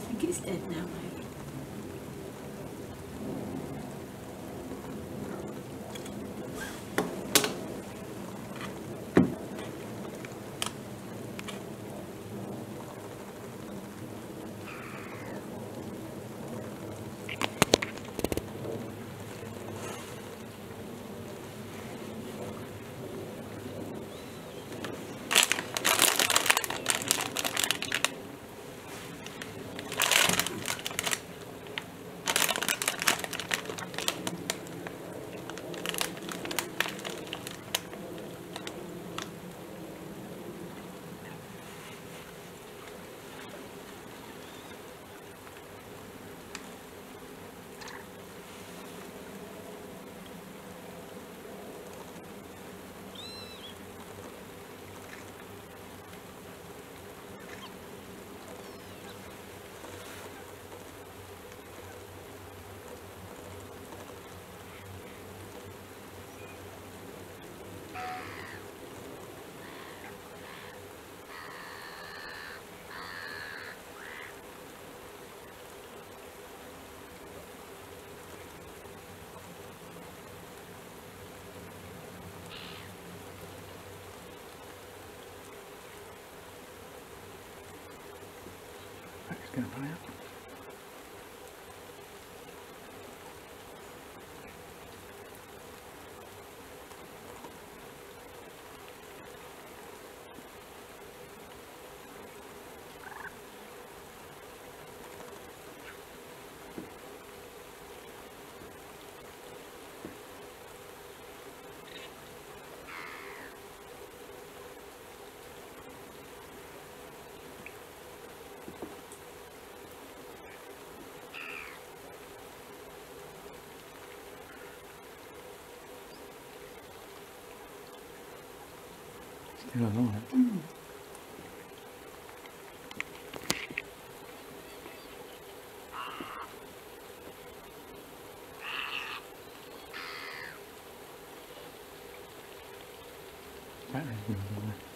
I think he's dead now. Just going to put out. Gonna fly up. Still alive. Battery's moving away.